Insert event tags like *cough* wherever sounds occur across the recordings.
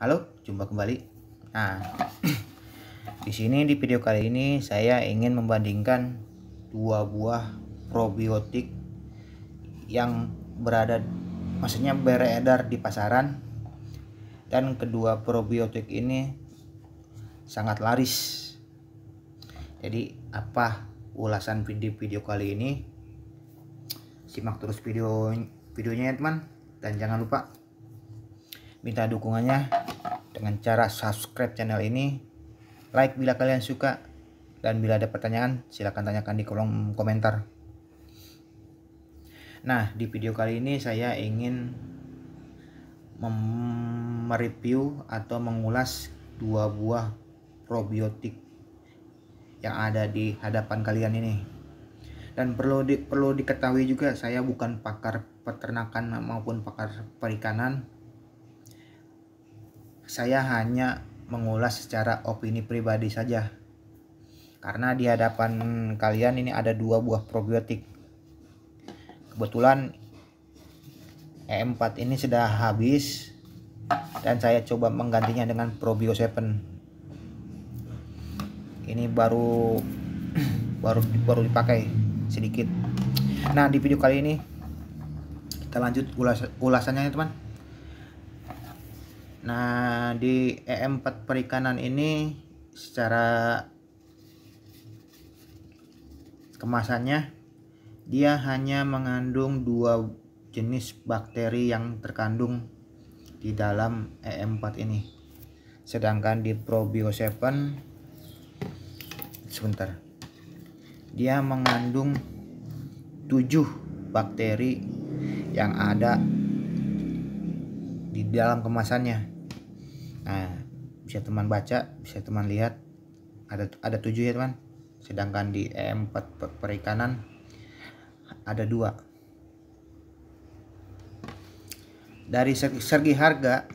Halo, jumpa kembali. Nah, *clears throat* di sini di video kali ini saya ingin membandingkan dua buah probiotik yang berada maksudnya beredar di pasaran dan kedua probiotik ini sangat laris. Jadi apa ulasan video-video kali ini? Simak terus video videonya ya teman dan jangan lupa minta dukungannya dengan cara subscribe channel ini like bila kalian suka. Dan bila ada pertanyaan silahkan tanyakan di kolom komentar. Nah di video kali ini saya ingin mereview atau mengulas dua buah probiotik yang ada di hadapan kalian ini. Dan perlu di, perlu diketahui juga saya bukan pakar peternakan maupun pakar perikanan saya hanya mengulas secara opini pribadi saja. Karena di hadapan kalian ini ada dua buah probiotik. Kebetulan E4 ini sudah habis dan saya coba menggantinya dengan Probio 7. Ini baru *clears throat* baru baru dipakai sedikit. Nah, di video kali ini kita lanjut ulas ulasannya ya, teman. Nah, di EM4 perikanan ini secara kemasannya dia hanya mengandung dua jenis bakteri yang terkandung di dalam EM4 ini. Sedangkan di Probio 7 sebentar. Dia mengandung 7 bakteri yang ada di dalam kemasannya nah bisa teman baca bisa teman lihat. Ada ada tujuh ya teman. Sedangkan di E4 perikanan ada dua. Dari segi, segi harga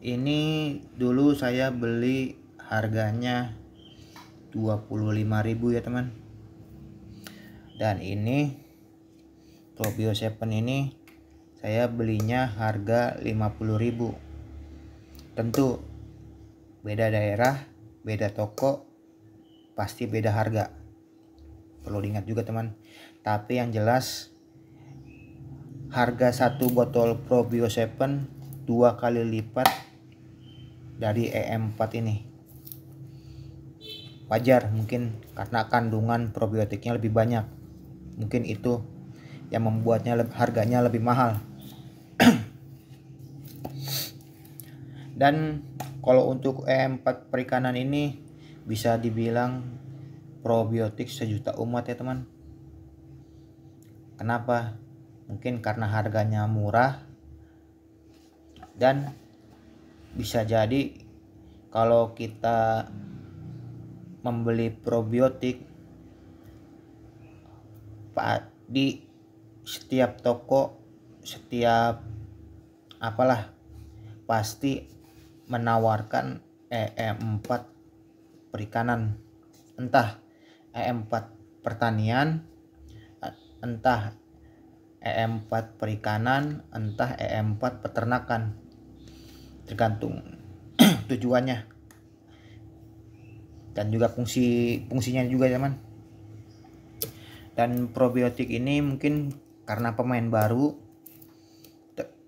ini dulu saya beli harganya 25.000 ya teman. Dan ini Probio 7 ini saya belinya harga 50.000 tentu beda daerah beda toko pasti beda harga. Perlu diingat juga teman. Tapi yang jelas harga satu botol Probio 7 dua kali lipat dari EM4 ini. Wajar mungkin karena kandungan probiotiknya lebih banyak. Mungkin itu yang membuatnya harganya lebih mahal dan kalau untuk E4 perikanan ini bisa dibilang probiotik sejuta umat ya teman. Kenapa? Mungkin karena harganya murah. Dan bisa jadi kalau kita membeli probiotik di setiap toko setiap apalah pasti menawarkan EM4 perikanan. Entah EM4 pertanian entah EM4 perikanan entah EM4 peternakan. Tergantung *clears throat* tujuannya. Dan juga fungsi fungsinya juga teman. Dan probiotik ini mungkin karena pemain baru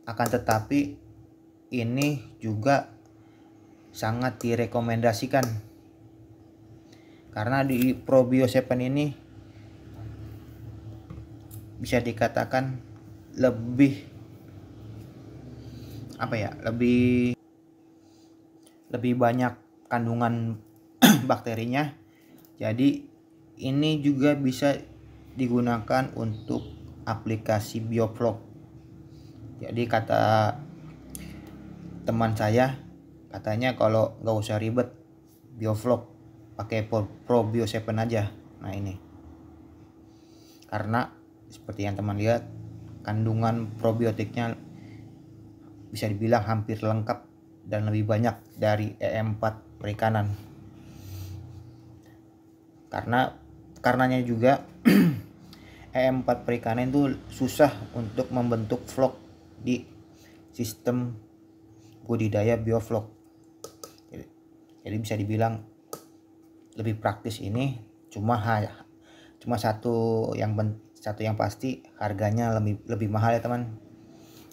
akan tetapi ini juga sangat direkomendasikan. Karena di Probio 7 ini bisa dikatakan lebih apa ya lebih lebih banyak kandungan *clears throat* bakterinya. Jadi ini juga bisa digunakan untuk aplikasi bioflok jadi kata teman saya katanya kalau nggak usah ribet bioflok pakai pro, bio 7 aja. Nah ini. Karena seperti yang teman lihat kandungan probiotiknya bisa dibilang hampir lengkap dan lebih banyak dari EM4 perikanan. Karena karenanya juga *clears throat* EM4 perikanan itu susah untuk membentuk vlog di sistem budidaya bioflok jadi bisa dibilang lebih praktis ini cuma cuma satu yang satu yang pasti harganya lebih lebih mahal ya teman.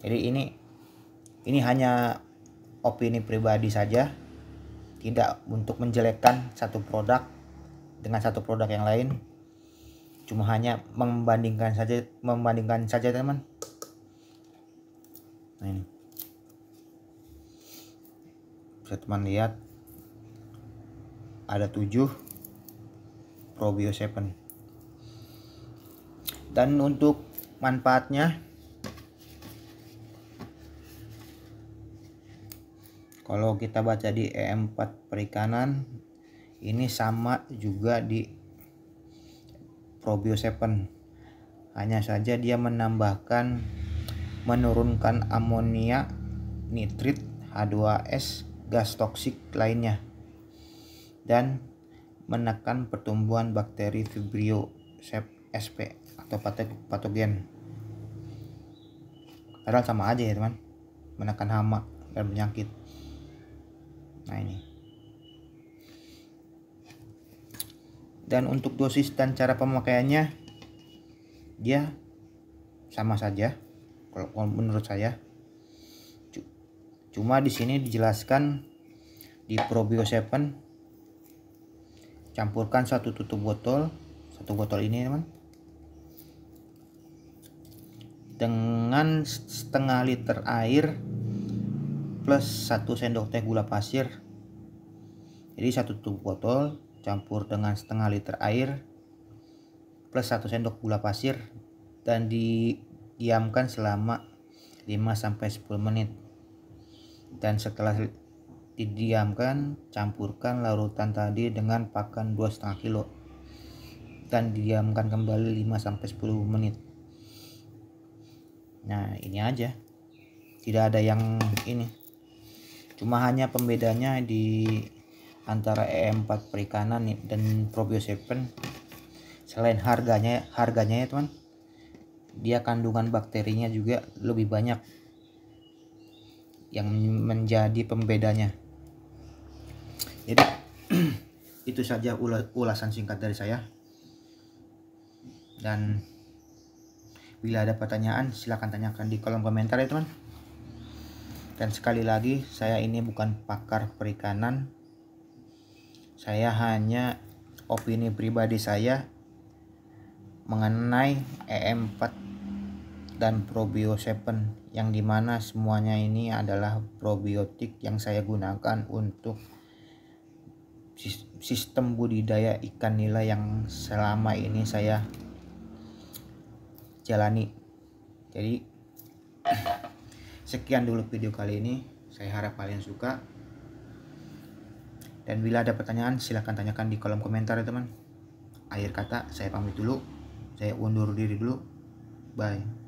Jadi ini ini hanya opini pribadi saja. Tidak untuk menjelekkan satu produk dengan satu produk yang lain. Cuma hanya membandingkan saja membandingkan saja teman. Nah ini. Bisa teman lihat ada 7 probio 7 dan untuk manfaatnya kalau kita baca di E4 perikanan ini sama juga di probio 7 hanya saja dia menambahkan menurunkan amonia, nitrit, H2S, gas toksik lainnya, dan menekan pertumbuhan bakteri Vibrio SP atau patogen. Padahal sama aja ya teman, menekan hama dan penyakit. Nah ini. Dan untuk dosis dan cara pemakaiannya, dia sama saja kalau menurut saya cuma di sini dijelaskan di Probio 7 campurkan satu tutup botol. Satu botol ini teman. Dengan setengah liter air plus satu sendok teh gula pasir. Jadi satu tutup botol campur dengan setengah liter air plus satu sendok gula pasir dan di diamkan selama 5-10 menit. Dan setelah didiamkan campurkan larutan tadi dengan pakan 2,5 kilo. Dan didiamkan kembali 5-10 menit. Nah ini aja. Tidak ada yang ini. Cuma hanya pembedanya di antara E4 perikanan dan Probio 7 selain harganya harganya ya teman. Dia kandungan bakterinya juga lebih banyak. Yang menjadi pembedanya jadi *clears throat* itu saja ulasan singkat dari saya. Dan bila ada pertanyaan silahkan tanyakan di kolom komentar ya teman. Dan sekali lagi saya ini bukan pakar perikanan. Saya hanya opini pribadi saya mengenai EM4 dan probio 7 yang di mana semuanya ini adalah probiotik yang saya gunakan untuk sistem budidaya ikan nila yang selama ini saya jalani. Jadi sekian dulu video kali ini. Saya harap kalian suka. Dan bila ada pertanyaan silahkan tanyakan di kolom komentar ya teman. Akhir kata saya pamit dulu. Saya undur diri dulu. Bye